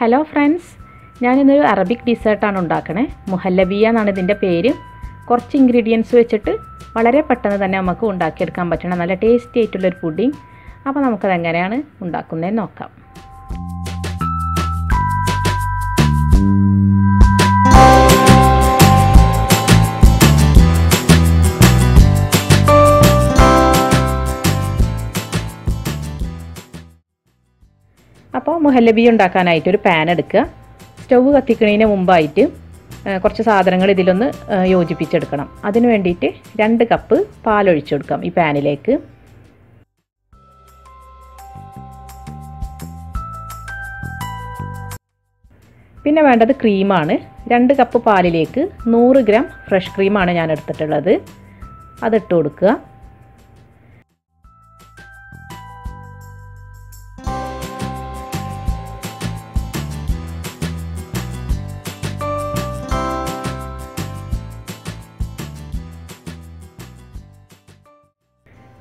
Hello friends ഞാനിന്നൊരു Arabic ഡിസേർട്ടാണ് ഉണ്ടാക്കണേ. മുഹല്ലബിയ എന്നാണ് ഇതിന്റെ പേര്. കുറച്ച് ഇൻഗ്രീഡിയൻസ് വെച്ചിട്ട് വളരെ പെട്ടെന്ന് തന്നെ നമുക്ക് ഉണ്ടാക്കിയെടുക്കാൻ പറ്റണം നല്ല ടേസ്റ്റി ആയിട്ടുള്ളൊരു പുഡിങ് അപ്പോൾ നമുക്കത് എങ്ങനെയാണ് ഉണ്ടാക്കുന്നതെന്ന് നോക്കാം. അപ്പോൾ മുഹല്ലബി ഉണ്ടാക്കാനായിട്ട് ഒരു പാൻ എടുക്കുക. സ്റ്റൗവ് കത്തിക്കുന്നതിന് മുമ്പായിട്ട് കുറച്ച് സാധനങ്ങൾ ഇതിലൊന്ന് യോജിപ്പിച്ചെടുക്കണം. അതിന് വേണ്ടിയിട്ട് രണ്ട് കപ്പ് പാലൊഴിച്ചു കൊടുക്കാം ഈ പാനിലേക്ക് പിന്നെ വേണ്ടത് ക്രീമാണ് രണ്ട് കപ്പ് പാലിലേക്ക് നൂറ് ഗ്രാം ഫ്രഷ് ക്രീമാണ് ഞാൻ എടുത്തിട്ടുള്ളത്. അതിട്ട് കൊടുക്കുക.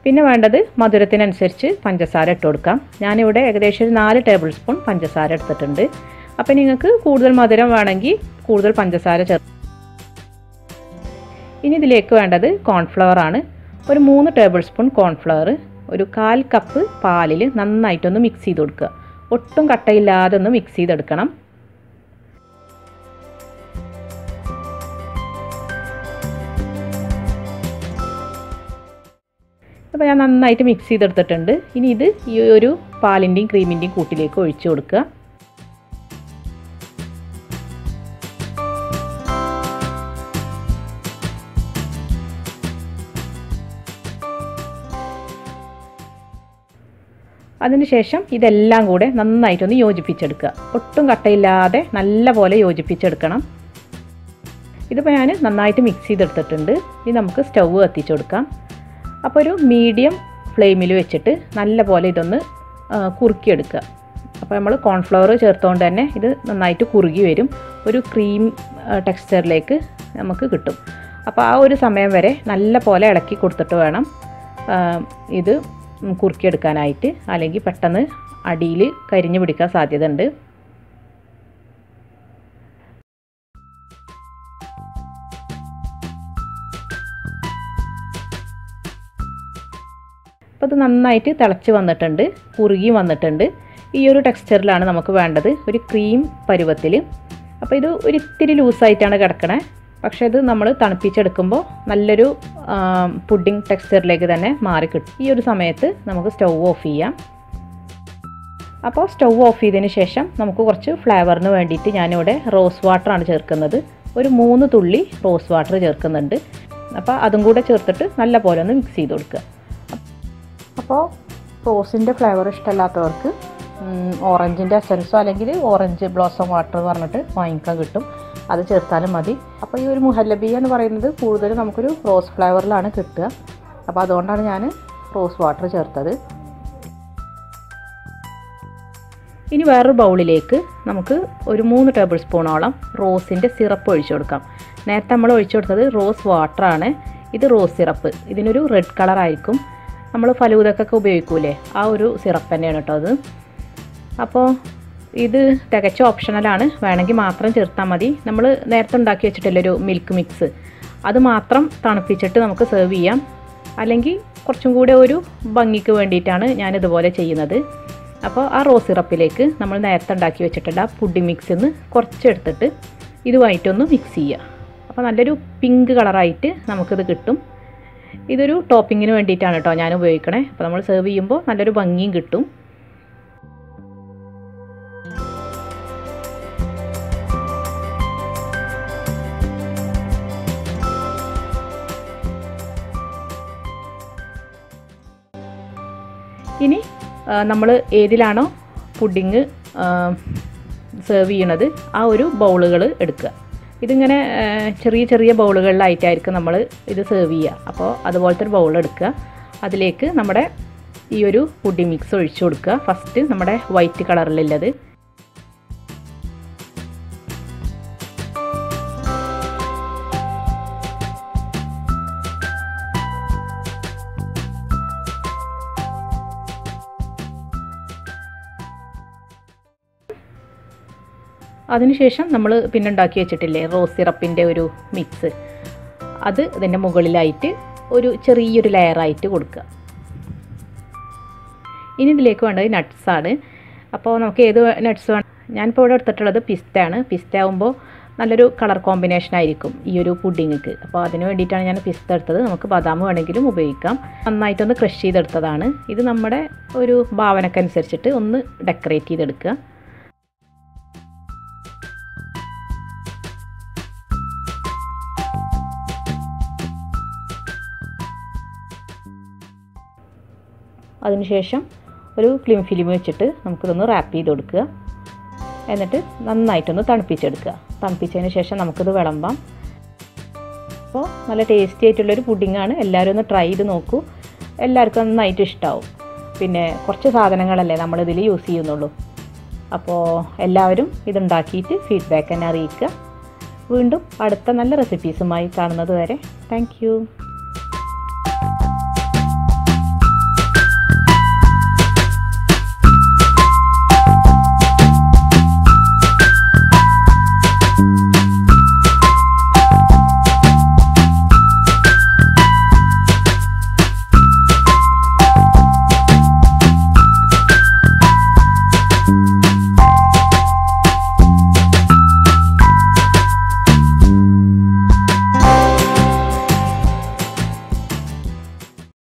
പിന്നെ വേണ്ടത് മധുരത്തിനനുസരിച്ച് പഞ്ചസാര ഇട്ട് കൊടുക്കാം. ഞാനിവിടെ ഏകദേശം ഒരു നാല് ടേബിൾ സ്പൂൺ പഞ്ചസാര എടുത്തിട്ടുണ്ട്. അപ്പോൾ നിങ്ങൾക്ക് കൂടുതൽ മധുരം വേണമെങ്കിൽ കൂടുതൽ പഞ്ചസാര ചേർ ഇനി ഇതിലേക്ക് വേണ്ടത് കോൺഫ്ലവർ ആണ്. ഒരു മൂന്ന് ടേബിൾ സ്പൂൺ കോൺഫ്ലവർ ഒരു കാൽ കപ്പ് പാലിൽ നന്നായിട്ടൊന്ന് മിക്സ് ചെയ്ത് കൊടുക്കുക. ഒട്ടും കട്ടയില്ലാതെ ഒന്ന് മിക്സ് ചെയ്തെടുക്കണം. അപ്പോൾ ഞാൻ നന്നായിട്ട് മിക്സ് ചെയ്തെടുത്തിട്ടുണ്ട്. ഇനി ഇത് ഈ ഒരു പാലിന്റെയും ക്രീമിന്റെയും കൂട്ടിലേക്ക് ഒഴിച്ചു കൊടുക്കുക. അതിനുശേഷം ഇതെല്ലാം കൂടെ നന്നായിട്ടൊന്ന് യോജിപ്പിച്ചെടുക്കുക. ഒട്ടും കട്ടയില്ലാതെ നല്ല പോലെ യോജിപ്പിച്ചെടുക്കണം. ഇതിപ്പോൾ ഞാൻ നന്നായിട്ട് മിക്സ് ചെയ്തെടുത്തിട്ടുണ്ട്. ഇനി നമുക്ക് സ്റ്റൗ കത്തിച്ചു കൊടുക്കാം. അപ്പോൾ ഒരു മീഡിയം ഫ്ലെയിമിൽ വെച്ചിട്ട് നല്ല പോലെ ഇതൊന്ന് കുറുക്കിയെടുക്കുക. അപ്പോൾ നമ്മൾ കോൺഫ്ലവർ ചേർത്തുകൊണ്ട് തന്നെ ഇത് നന്നായിട്ട് കുറുകി വരും. ഒരു ക്രീം ടെക്സ്ചറിലേക്ക് നമുക്ക് കിട്ടും. അപ്പോൾ ആ ഒരു സമയം വരെ നല്ല പോലെ ഇളക്കി കൊടുത്തിട്ട് വേണം ഇത് കുറുക്കിയെടുക്കാനായിട്ട്. അല്ലെങ്കിൽ പെട്ടെന്ന് അടിയിൽ കരിഞ്ഞു പിടിക്കാൻ സാധ്യത അപ്പോൾ ഇത് നന്നായിട്ട് തിളച്ച് വന്നിട്ടുണ്ട് കുറുകി വന്നിട്ടുണ്ട്. ഈ ഒരു ടെക്സ്ചറിലാണ് നമുക്ക് വേണ്ടത് ഒരു ക്രീം പരുവത്തിൽ അപ്പോൾ ഇത് ഒരിത്തിരി ലൂസായിട്ടാണ് കിടക്കണേ. പക്ഷേ ഇത് നമ്മൾ തണുപ്പിച്ചെടുക്കുമ്പോൾ നല്ലൊരു പുഡിംഗ് ടെക്സ്ചറിലേക്ക് തന്നെ മാറി കിട്ടും. ഈ ഒരു സമയത്ത് നമുക്ക് സ്റ്റൗ ഓഫ് ചെയ്യാം. അപ്പോൾ സ്റ്റൗ ഓഫ് ചെയ്തതിന് ശേഷം നമുക്ക് കുറച്ച് ഫ്ലേവറിന് വേണ്ടിയിട്ട് ഞാനിവിടെ റോസ് വാട്ടറാണ് ചേർക്കുന്നത്. ഒരു മൂന്ന് തുള്ളി റോസ് വാട്ടർ ചേർക്കുന്നുണ്ട്. അപ്പോൾ അതും കൂടെ ചേർത്തിട്ട് നല്ല പോലെ ഒന്ന് മിക്സ് ചെയ്ത് കൊടുക്കുക. അപ്പോൾ റോസിന്റെ ഫ്ലേവർ ഇഷ്ടമല്ലാത്തവർക്ക് ഓറഞ്ചിന്റെ എസൻസോ അല്ലെങ്കിൽ ഓറഞ്ച് ബ്ലോസം വാട്ടർ എന്ന് പറഞ്ഞിട്ട് വാങ്ങിക്കാൻ കിട്ടും. അത് ചേർത്താലും മതി. അപ്പോൾ ഈ ഒരു മുഹല്ലബി എന്ന് പറയുന്നത് കൂടുതലും നമുക്കൊരു റോസ് ഫ്ലേവറിലാണ് കിട്ടുക. അപ്പോൾ അതുകൊണ്ടാണ് ഞാൻ റോസ് വാട്ടർ ചേർത്തത്. ഇനി വേറൊരു ബൗളിലേക്ക് നമുക്ക് ഒരു മൂന്ന് ടേബിൾ സ്പൂണോളം റോസിന്റെ സിറപ്പ് ഒഴിച്ചു കൊടുക്കാം. നേരത്തെ നമ്മൾ ഒഴിച്ചു കൊടുത്തത് റോസ് വാട്ടറാണ് ഇത് റോസ് സിറപ്പ് ഇതിനൊരു റെഡ് കളറായിരിക്കും നമ്മൾ ഫലൂദക്കൊക്കെ ഉപയോഗിക്കൂലേ? ആ ഒരു സിറപ്പ് തന്നെയാണ് കേട്ടോ അത്. അപ്പോൾ ഇത് തികച്ച ഓപ്ഷണലാണ് വേണമെങ്കിൽ മാത്രം ചേർത്താൽ മതി. നമ്മൾ നേരത്തെ ഉണ്ടാക്കി വെച്ചിട്ടില്ല ഒരു മിൽക്ക് മിക്സ് അത് മാത്രം തണുപ്പിച്ചിട്ട് നമുക്ക് സെർവ് ചെയ്യാം. അല്ലെങ്കിൽ കുറച്ചും കൂടെ ഒരു ഭംഗിക്ക് വേണ്ടിയിട്ടാണ് ഞാൻ ഇതുപോലെ ചെയ്യുന്നത്. അപ്പോൾ ആ റോസ് സിറപ്പിലേക്ക് നമ്മൾ നേരത്തെ ഉണ്ടാക്കി വെച്ചിട്ടുള്ള ആ പുഡിംഗ് മിക്സിൽ നിന്ന് കുറച്ചെടുത്തിട്ട് ഇതുമായിട്ടൊന്ന് മിക്സ് ചെയ്യുക അപ്പോൾ നല്ലൊരു പിങ്ക് കളറായിട്ട് നമുക്കിത് കിട്ടും. ഇതൊരു ടോപ്പിങ്ങിന് വേണ്ടിയിട്ടാണ് കേട്ടോ ഞാൻ ഉപയോഗിക്കണേ. അപ്പോൾ നമ്മൾ സെർവ് ചെയ്യുമ്പോൾ നല്ലൊരു ഭംഗിയും കിട്ടും. ഇനി നമ്മൾ ഏതിലാണോ പുഡിങ് സെർവ് ചെയ്യണത് ആ ഒരു ബൗളുകൾ എടുക്കുക. ഇതിങ്ങനെ ചെറിയ ചെറിയ ബൗളുകളിലായിട്ടായിരിക്കും നമ്മൾ ഇത് സെർവ് ചെയ്യുക. അപ്പോൾ അതുപോലത്തെ ഒരു ബൗൾ എടുക്കുക. അതിലേക്ക് നമ്മുടെ ഈ ഒരു പുഡി മിക്സ് ഒഴിച്ചു കൊടുക്കുക. ഫസ്റ്റ് നമ്മുടെ വൈറ്റ് കളറിലുള്ളത് അതിനുശേഷം നമ്മൾ പിന്നെ ഉണ്ടാക്കി വെച്ചിട്ടില്ലേ റോസ് സിറപ്പിന്റെ ഒരു മിക്സ്. അത് ഇതിന്റെ മുകളിലായിട്ട് ഒരു ചെറിയൊരു ലെയറായിട്ട് കൊടുക്കുക. ഇനി ഇതിലേക്ക് വേണ്ടത് നട്ട്സാണ് അപ്പോൾ നമുക്ക് ഏത് നട്ട്സ് വേണം? ഞാനിപ്പോൾ ഇവിടെ എടുത്തിട്ടുള്ളത് പിസ്തയാണ് പിസ്ത ആകുമ്പോൾ നല്ലൊരു കളർ കോമ്പിനേഷൻ ആയിരിക്കും ഈ ഒരു പുഡിങ്ങിക്ക് അപ്പോൾ അതിന് വേണ്ടിയിട്ടാണ് ഞാൻ പിസ്ത എടുത്തത്. നമുക്ക് ബദാം വേണമെങ്കിലും ഉപയോഗിക്കാം. നന്നായിട്ടൊന്ന് ക്രഷ് ചെയ്തെടുത്തതാണ്. ഇത് നമ്മുടെ ഒരു ഭാവനക്കനുസരിച്ചിട്ട് ഒന്ന് ഡെക്കറേറ്റ് ചെയ്തെടുക്കുക. അതിനുശേഷം ഒരു ക്ലിം ഫിലിം വെച്ചിട്ട് നമുക്കിതൊന്ന് റാപ്പ് ചെയ്ത് കൊടുക്കുക എന്നിട്ട് നന്നായിട്ടൊന്ന് തണുപ്പിച്ചെടുക്കുക. തണുപ്പിച്ചതിന് ശേഷം നമുക്കിത് വിളമ്പാം. അപ്പോൾ നല്ല ടേസ്റ്റി ആയിട്ടുള്ളൊരു പുഡിങ്ങാണ് എല്ലാവരും ഒന്ന് ട്രൈ ചെയ്ത് നോക്കൂ. എല്ലാവർക്കും നന്നായിട്ട് ഇഷ്ടമാവും പിന്നെ കുറച്ച് സാധനങ്ങളല്ലേ നമ്മളിതിൽ യൂസ് ചെയ്യുന്നുള്ളൂ. അപ്പോൾ എല്ലാവരും ഇതുണ്ടാക്കിയിട്ട് ഫീഡ്ബാക്ക് തന്നെ അറിയിക്കുക. വീണ്ടും അടുത്ത നല്ല റെസിപ്പീസുമായി കാണുന്നത് വരെ. താങ്ക്